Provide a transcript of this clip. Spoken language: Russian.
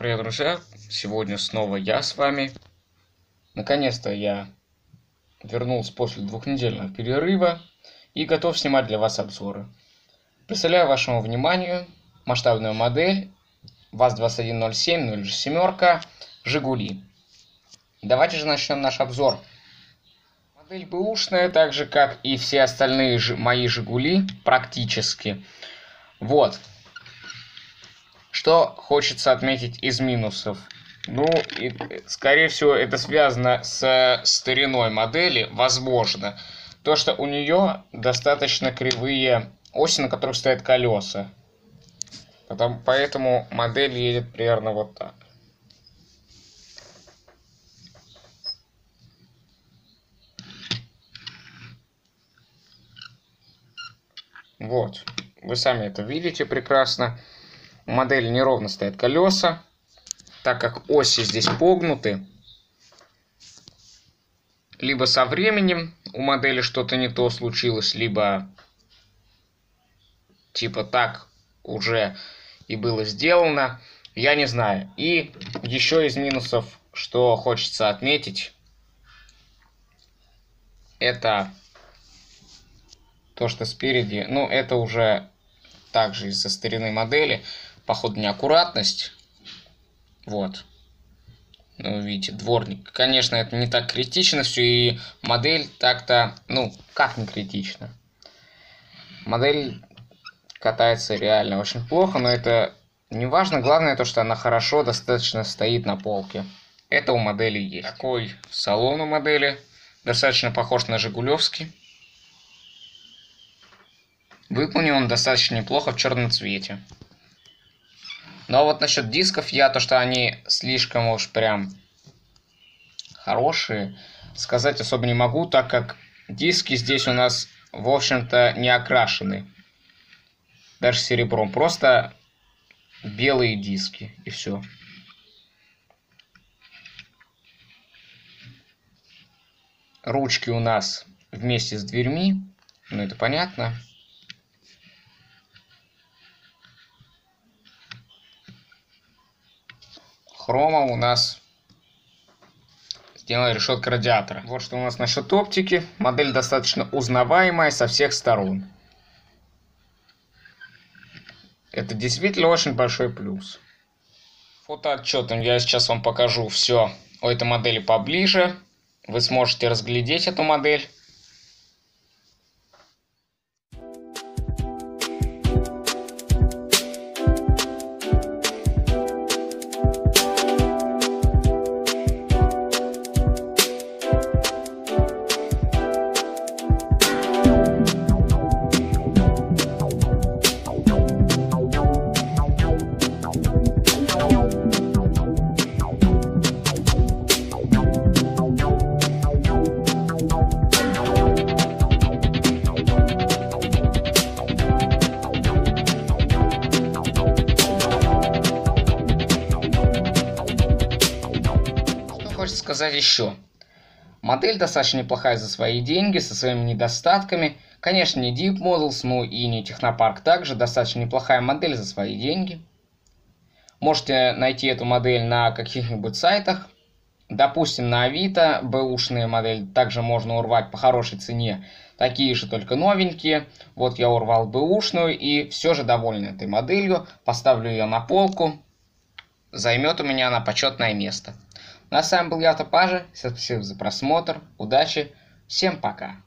Привет, друзья! Сегодня снова я с вами. Наконец-то я вернулся после двухнедельного перерыва и готов снимать для вас обзоры. Представляю вашему вниманию масштабную модель ВАЗ-2107 07 Жигули. Давайте же начнем наш обзор. Модель бэушная, так же как и все остальные мои Жигули, практически. Вот, что хочется отметить из минусов? Ну, и, скорее всего, это связано с стариной модели, возможно. То, что у нее достаточно кривые оси, на которых стоят колеса. Потом, поэтому модель едет примерно вот так. Вот. Вы сами это видите прекрасно. У модели неровно стоят колеса, так как оси здесь погнуты. Либо со временем у модели что-то не то случилось, либо типа так уже и было сделано. Я не знаю. И еще из минусов, что хочется отметить, это то, что спереди, ну, это уже также из-за старины модели, походу, неаккуратность. Вот. Ну, видите, дворник. Конечно, это не так критично все, и модель так-то, ну, как не критично. Модель катается реально очень плохо, но это не важно. Главное то, что она хорошо достаточно стоит на полке. Это у модели есть. Такой салон у модели. Достаточно похож на Жигулевский. Выполнен он достаточно неплохо в черном цвете. Но вот насчет дисков я, то что они слишком уж прям хорошие, сказать особо не могу, так как диски здесь у нас, в общем-то, не окрашены. Даже серебром. Просто белые диски. И все. Ручки у нас вместе с дверьми. Ну, это понятно. Хрома у нас сделана решетка радиатора. Вот что у нас насчет оптики. Модель достаточно узнаваемая со всех сторон. Это действительно очень большой плюс. Фотоотчетом я сейчас вам покажу все у этой модели поближе. Вы сможете разглядеть эту модель. Хочется сказать еще. Модель достаточно неплохая за свои деньги, со своими недостатками. Конечно, не Deep Models, но и не Технопарк также. Достаточно неплохая модель за свои деньги. Можете найти эту модель на каких-нибудь сайтах. Допустим, на Авито бэушные модели также можно урвать по хорошей цене. Такие же, только новенькие. Вот я урвал бэушную и все же доволен этой моделью. Поставлю ее на полку. Займет у меня она почетное место. Ну а с вами был я, Топажа. Всем спасибо за просмотр. Удачи. Всем пока.